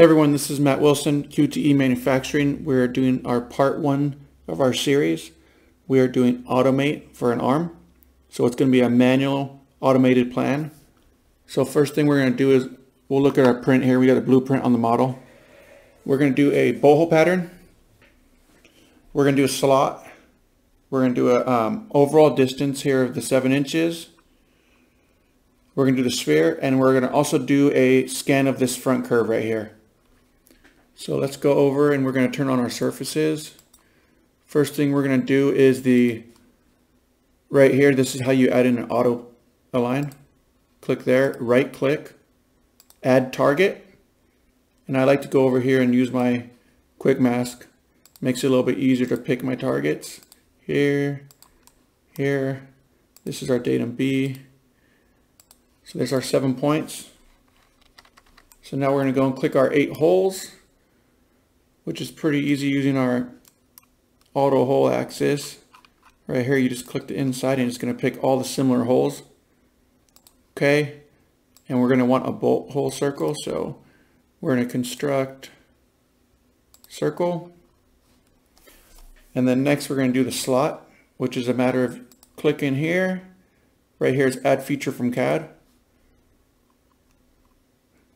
Hey everyone, this is Matt Wilson, QTE Manufacturing. We're doing our part one of our series. We are doing automate for an arm. So it's going to be a manual automated plan. So first thing we're going to do is we'll look at our print here. We got a blueprint on the model. We're going to do a bolt hole pattern. We're going to do a slot. We're going to do a um, overall distance here of the seven inches. We're going to do the sphere and we're going to also do a scan of this front curve right here. So let's go over and we're going to turn on our surfaces. First thing we're going to do is the, right here, this is how you add in an auto align. Click there, right click, add target. And I like to go over here and use my quick mask. Makes it a little bit easier to pick my targets. Here, here, this is our datum B. So there's our seven points. So now we're going to go and click our eight holes which is pretty easy using our auto hole axis. Right here, you just click the inside and it's going to pick all the similar holes. Okay, and we're going to want a bolt hole circle, so we're going to construct circle. And then next we're going to do the slot, which is a matter of clicking here. Right here is add feature from CAD.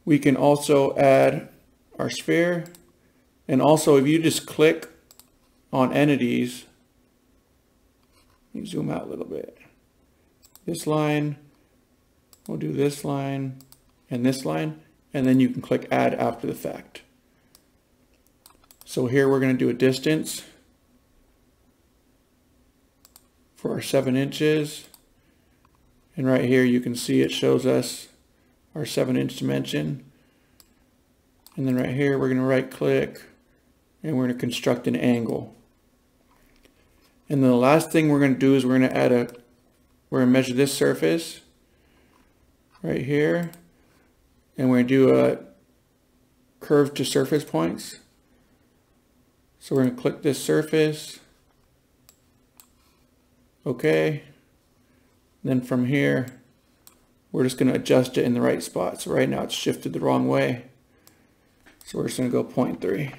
We can also add our sphere and also if you just click on entities, let me zoom out a little bit. This line, we'll do this line and this line, and then you can click add after the fact. So here we're going to do a distance for our seven inches. And right here you can see it shows us our seven inch dimension. And then right here we're going to right click and we're going to construct an angle. And then the last thing we're going to do is we're going to add a, we're going to measure this surface right here. And we're going to do a curve to surface points. So we're going to click this surface. Okay. And then from here, we're just going to adjust it in the right spot. So right now it's shifted the wrong way. So we're just going to go 0.3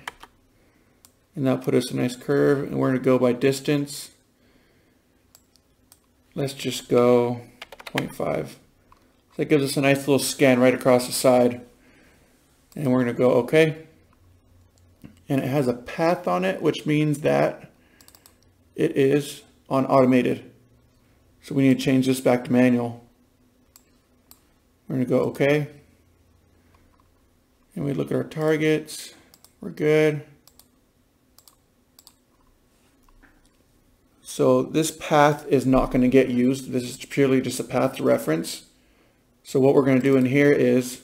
and that'll put us a nice curve. And we're going to go by distance. Let's just go 0.5 so that gives us a nice little scan right across the side. And we're going to go okay. And it has a path on it which means that it is on automated so we need to change this back to manual. We're going to go okay. And we look at our targets. We're good So this path is not going to get used. This is purely just a path to reference. So what we're going to do in here is,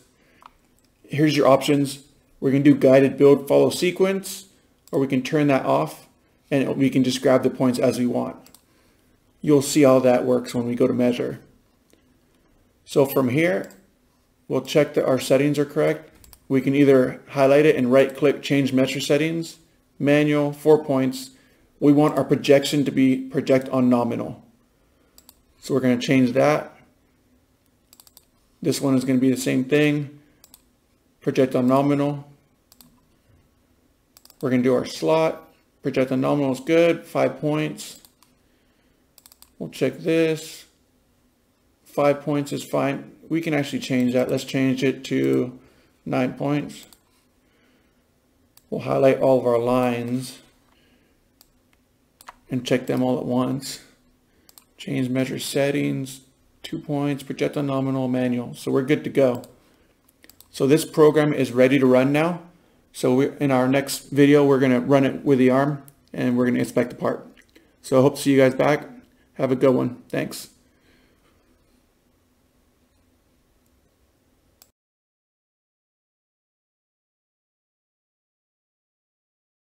here's your options. We're going to do guided build follow sequence, or we can turn that off and we can just grab the points as we want. You'll see how that works when we go to measure. So from here, we'll check that our settings are correct. We can either highlight it and right click change measure settings, manual, four points, we want our projection to be project on nominal. So we're going to change that. This one is going to be the same thing. Project on nominal. We're going to do our slot. Project on nominal is good. Five points. We'll check this. Five points is fine. We can actually change that. Let's change it to nine points. We'll highlight all of our lines and check them all at once. Change measure settings, two points, project on nominal, manual. So we're good to go. So this program is ready to run now. So we, in our next video, we're going to run it with the arm and we're going to inspect the part. So I hope to see you guys back. Have a good one. Thanks.